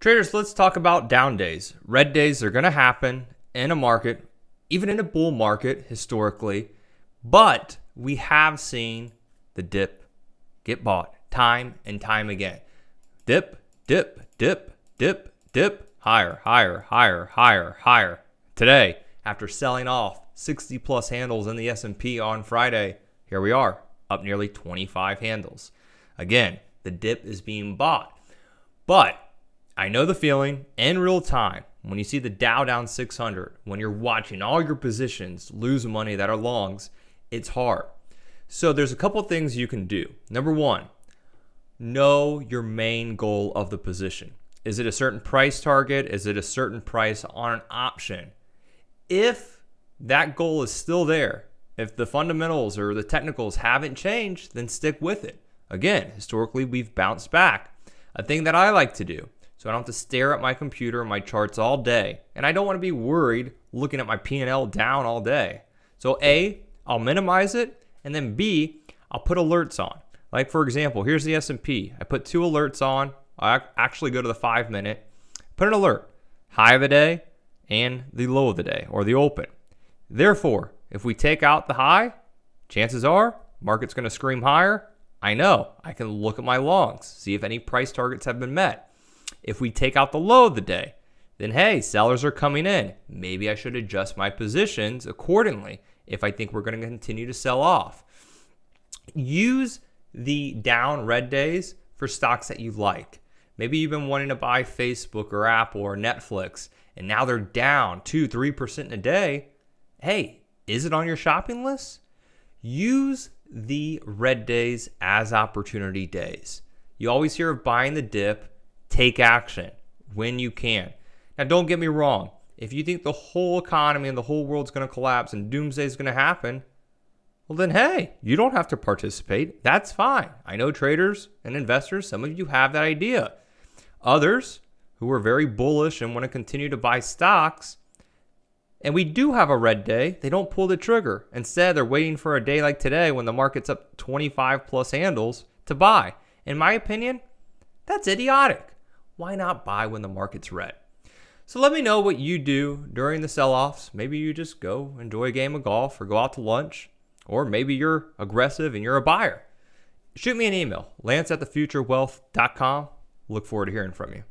Traders, let's talk about down days. Red days are going to happen in a market, even in a bull market historically, but we have seen the dip get bought time and time again. Dip, dip, dip, dip, dip, higher, higher, higher, higher, higher. Today, after selling off 60 plus handles in the S&P on Friday, here we are, up nearly 25 handles. Again, the dip is being bought. But I know the feeling in real time when you see the Dow down 600, when you're watching all your positions lose money that are longs, it's hard. So there's a couple things you can do. Number one, know your main goal of the position. Is it a certain price target? Is it a certain price on an option? If that goal is still there, if the fundamentals or the technicals haven't changed, then stick with it. Again, historically, we've bounced back. A thing that I like to do, so I don't have to stare at my computer and my charts all day, and I don't want to be worried looking at my P&L down all day. So A, I'll minimize it, and then B, I'll put alerts on. Like for example, here's the S&P. I put two alerts on. I actually go to the five minute, put an alert, high of the day and the low of the day or the open. Therefore, if we take out the high, chances are market's going to scream higher. I know I can look at my longs, see if any price targets have been met. If we take out the low of the day, then hey, sellers are coming in. Maybe I should adjust my positions accordingly if I think we're going to continue to sell off. Use the down red days for stocks that you like. Maybe you've been wanting to buy Facebook or Apple or Netflix, and now they're down 2 3% in a day. Hey, is it on your shopping list? Use the red days as opportunity days. You always hear of buying the dip, take action when you can. Now, don't get me wrong. If you think the whole economy and the whole world's going to collapse and doomsday is going to happen, well, then, hey, you don't have to participate. That's fine. I know traders and investors, some of you have that idea. Others who are very bullish and want to continue to buy stocks, and we do have a red day, they don't pull the trigger. Instead, they're waiting for a day like today when the market's up 25 plus handles to buy. In my opinion, that's idiotic. Why not buy when the market's red? So let me know what you do during the sell offs. Maybe you just go enjoy a game of golf or go out to lunch or maybe you're aggressive and you're a buyer. Shoot me an email, lance at thefuturewealth.com. Look forward to hearing from you.